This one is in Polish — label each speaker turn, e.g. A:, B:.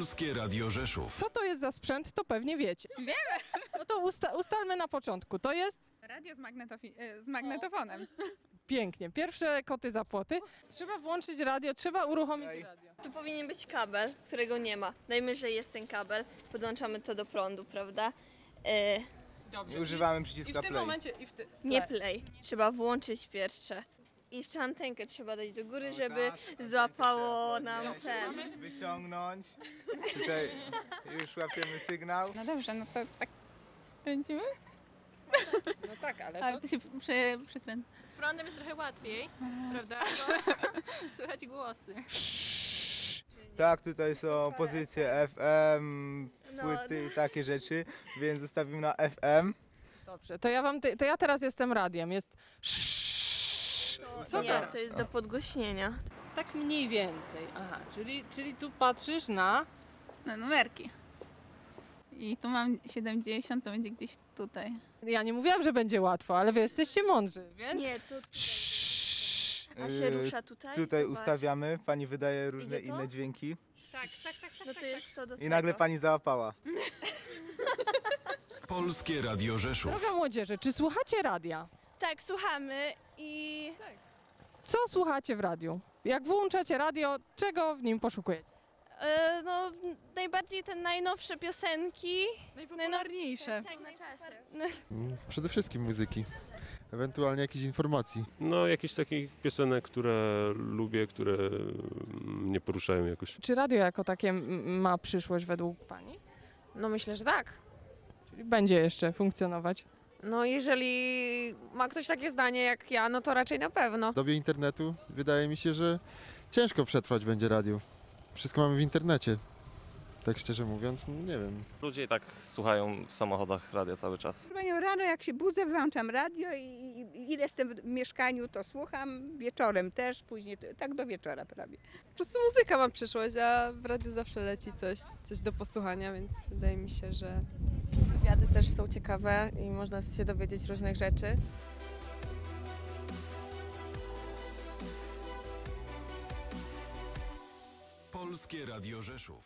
A: Polskie Radio Rzeszów.
B: Co to jest za sprzęt, to pewnie wiecie.
C: Wiemy.
B: No to usta- ustalmy na początku. To jest
C: Radio z, magnetofi- e, z magnetofonem.
B: pięknie. Pierwsze koty za płoty. Trzeba włączyć radio, trzeba uruchomić radio.
D: Tu powinien być kabel, którego nie ma. Dajmy, że jest ten kabel, podłączamy to do prądu, prawda? E,
B: Dobrze.
E: I używamy
B: I, I
E: przyciska
B: w tym
E: play.
B: momencie... I w ty...
D: nie play. Trzeba włączyć pierwsze. I jeszcze antenkę trzeba dać do góry,
E: O,
D: żeby
E: tak,
D: złapało
E: tak,
D: nam
E: tak.
D: ten.
E: Wyciągnąć. Tutaj już łapiemy sygnał.
C: No dobrze, no to tak kręcimy?
B: No tak, ale
C: Ale
B: to...
C: się przy, przykręca.
F: Z prądem jest trochę łatwiej, prawda? Bo słychać głosy.
E: Tak, tutaj są pozycje FM,
D: No,
E: płyty i takie rzeczy, więc zostawimy na FM.
B: Dobrze, to ja wam... Ty... To ja teraz jestem radiem. Jest... Co
D: nie, to jest do podgłośnienia.
B: Tak mniej więcej. Aha, czyli, czyli tu patrzysz na...
C: No, numerki. I tu mam 70, to będzie gdzieś tutaj.
B: Ja nie mówiłam, że będzie łatwo, ale wy jesteście mądrzy, więc...
D: Nie, to a się
E: Yy,
D: rusza tutaj?
E: Tutaj
D: Zobacz.
E: ustawiamy, pani wydaje różne
D: Idzie to?
E: inne dźwięki
F: Tak, tak, tak, tak.
D: No to jest to do
E: i nagle
D: tego.
E: pani załapała.
A: Polskie Radio Rzeszów.
B: Droga młodzieży, czy słuchacie radia?
D: Tak, słuchamy i
B: Co słuchacie w radiu? Jak włączacie radio, czego w nim poszukujecie?
D: e, no najbardziej te najnowsze piosenki.
F: Najpopularniejsze.
D: Tak, na czasie.
G: Mm, Przede wszystkim muzyki, ewentualnie jakichś informacji.
H: No, jakichś takich piosenek, które lubię, które mm, mnie poruszają jakoś.
B: Czy radio jako takie m- ma przyszłość według Pani?
I: No myślę, że tak.
B: Czyli będzie jeszcze funkcjonować?
I: No jeżeli ma ktoś takie zdanie jak ja, no to raczej na pewno.
G: W dobie internetu wydaje mi się, że ciężko przetrwać będzie radio. Wszystko mamy w internecie. Tak szczerze mówiąc, no nie wiem.
J: Ludzie i tak słuchają w samochodach radia cały czas.
K: Panią rano jak się budzę, wyłączam radio i, i, ile jestem w mieszkaniu, to słucham. Wieczorem też, później, tak do wieczora prawie.
F: Po prostu muzyka ma przyszłość, a w radiu zawsze leci coś, coś do posłuchania, więc wydaje mi się, że wywiady też są ciekawe i można się dowiedzieć różnych rzeczy.
A: Polskie Radio Rzeszów.